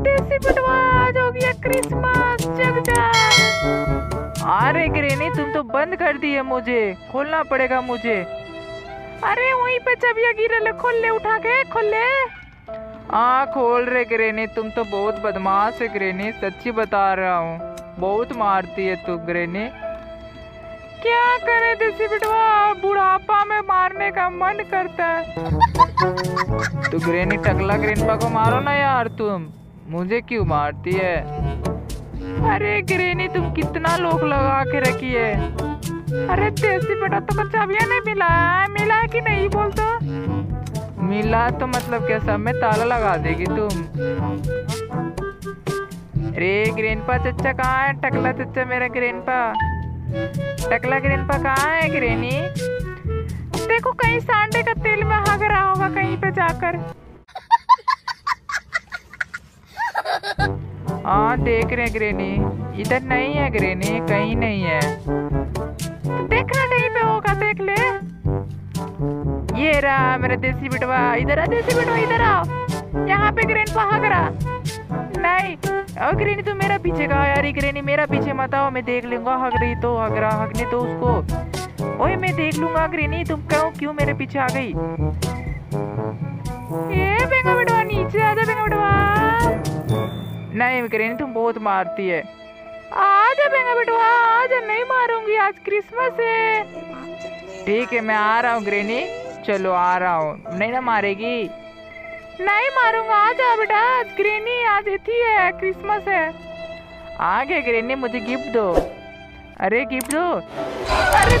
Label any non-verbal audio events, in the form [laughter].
देसी बिटवा आज हो गया क्रिसमस, जग जा अरे ग्रेनी, तुम तो बंद कर दिए मुझे। खोलना पड़ेगा मुझे। अरे वहीं पे चाबियाँ गिरे ले, खोल ले, उठा के, खोल ले। हाँ खोल रहे ग्रेनी, तुम तो बहुत बदमाश है ग्रेनी, सच्ची बता रहा हूँ। बहुत मारती है तू ग्रेनी। क्या करे देसी बिटवा बुढ़ापा में मारने का मन करता है। [laughs] तू ग्रेनी, टकला ग्रेनपा को मारो ना यार तुम। मुझे क्यों मारती है? अरे ग्रेनी तुम कितना लोग लगा के रखी है। अरे देसी बेटा तो चाबिया नहीं मिला मिला कि नहीं बोल तो? मिला तो मतलब क्या सब में ताला लगा देगी तुम? अरे ग्रेनपा चच्चा कहाँ है? टकला चच्चा मेरा ग्रेनपा टकला ग्रेनपा कहाँ है ग्रेनी देखो कहीं सांडे का तेल में हग रहा होगा कहीं पे जाकर। हाँ देख रहे ग्रेनी। इधर नहीं है ग्रेनी, कहीं नहीं है। देखना कहीं पे होगा, देख ले। ये रहा मेरा देसी बिटवा। इधर आ, देसी बिटवा, इधर आओ यहाँ पे ग्रेन हग रहा। नहीं और ग्रेनी तू मेरा पीछे कहा यार ग्रेनी, मेरा पीछे मत आओ, मैं देख लूँगा। हग रही तो हग रहा, हगने तो उसको। ओए, मैं देख लूँगा ग्रेनी, तुम कहो क्यों मेरे पीछे आ गई? ये बेंगा बिटवा, नीचे आ जा, बेंगा बिटवा। नहीं ग्रेनी तुम बहुत मारती है। आजा बेंगा बिटवा आजा नहीं मारूँगी, आज क्रिसमस है। ठीक है, मैं आ रहा हूँ ग्रेनी चलो, आ रहा हूँ। नहीं ना मारेगी। नहीं मारूँगा, आ जा बेटा। आज ग्रेनी आज इतनी है, क्रिसमस है। आगे ग्रेनी मुझे गिफ्ट दो। अरे, गिफ्ट दो। अरे